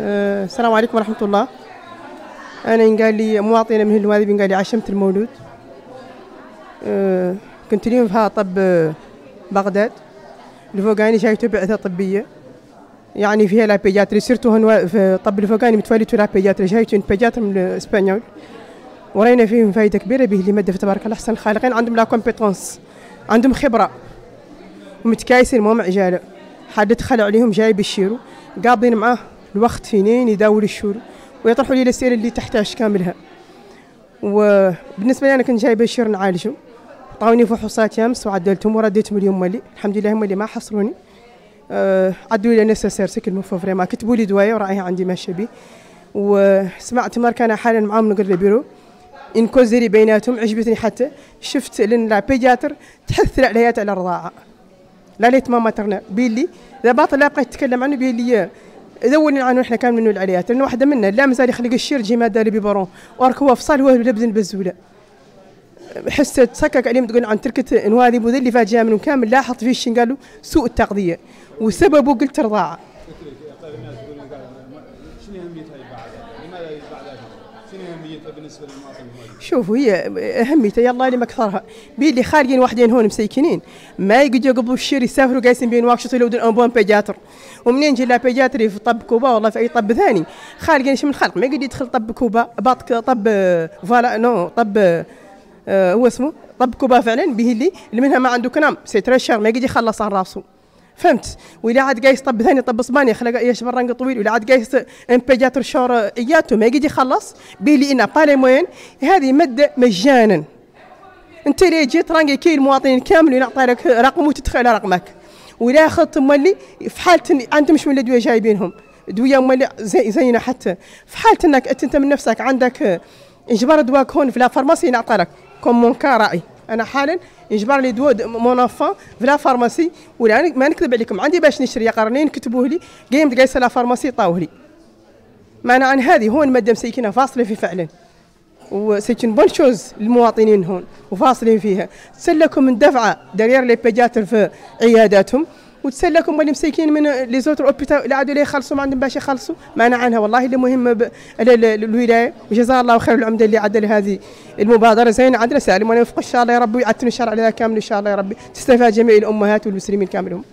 أه السلام عليكم ورحمة الله. أنا قال لي مواطنة من الوادي قال لي عشمت المولود. أه كنت اليوم في طب آه، بغداد. الفوقاني جايته بعثة طبية. يعني فيها لا بيجاتري. سيرتو هون في طب الفوقاني متوليتو لا بيجاتري. جايتو بيجاتر من الإسبانيول. ورينا فيهم فايدة كبيرة به اللي مادة تبارك الله أحسن الخالقين. عندهم لا كومبيتونس عندهم خبرة. ومتكايسين مو معجالة. حد دخل عليهم جاي بالشيرو قاضين معاه الوقت فينين يداول الشور ويطرحوا لي الأسئلة اللي تحتاج كاملها. وبالنسبة لي أنا كنت جايبة الشير نعالجه عطاوني فحوصات يامس وعدلتهم ورديتهم اليوم مالي الحمد لله هم اللي ما حصلوني أه عدوا لي نسيسير سكل مو فريما كتبوا لي دواية ورأيها عندي ماشية بيه وسمعت مارك أنا حالا معاهم نقول البيرو إن كوزري بيناتهم عجبتني حتى. شفت لأن لا تحث عليات على الرضاعة. لا ليت ماما ترنا بيلي باطل لا بقيت تتكلم عنه بيلي ذولنا عنه إحنا كان منه العليات؟ لأن واحدة منا لا مازال يخلق الشير جي ماده بيبرون. وارك هو فصل هو لبز البزوله حسة تسكك عليهم تقول عن تركة نوادي بوذي اللي فات جاء منهم كامل لاحظ فيه الشين قالوا؟ سوء التغذية. وسببه قلت رضاعة. شوفوا هي أهميتها يلا اللي مكثرها. بي اللي خارجين واحدين هون مسيكنين. ما يقدروا قبل الشير يسافروا قايسين بين واكشط لو دون امبون بيجاتر. ومنين جي لا بيجاتري في طب كوبا؟ والله في أي طب ثاني. خارجين شو من الخلق. ما يقدر يدخل طب كوبا باط طب فوالا نو طب آه هو اسمه؟ طب كوبا فعلا به اللي منها ما عنده كلام. سيترشر ما يقدر يخلص عن راسه. فهمت؟ ولا عاد قايس طب ثاني طب إسبانيا خلق إيش برانق طويل. ولا عاد قايس امبيجاتر شور اياته ما يقدر يخلص به اللي إنا بالي موين هذه ماده مجانا. أنت اللي جيت رانقي كي المواطنين كامل ونعطي لك رقم وتدخل رقمك؟ ولا اخذت مولي في حالة عندهم مش الأدوية جايبينهم. أدوية مولي زي زينا حتى. في حالة إنك أنت من نفسك عندك إجبار دواك هون في لا فارماسي نعطي لك كوم مون كا راعي أنا حالا يجبر لي دواء مون انفان في لا فارماسي ولا ما نكذب عليكم عندي باش نشري قرنين كتبوه لي قيمت جالسه لا فارماسي طاوه لي. معنى عن هذه هون ماده مسيكينه فاصلة في فعلا. وسيت بون شوز للمواطنين هون وفاصلين فيها. تسلكم من دفعة دارير لي بيجاتر في عياداتهم. وتسلكم اللي مسيكين من لي زوتر اوبيتا لا عادوا يخلصوا ما عندهم باش يخلصوا. معنى عنها والله اللي مهمه ب... الولاية. وجزاه الله خير العمده اللي عدل هذه المبادرة. زين عدل سالم وأنا إن شاء الله يا رب ويعتنوا الشرع عليها كامل إن شاء الله يا رب تستفاد جميع الأمهات والمسلمين كاملهم.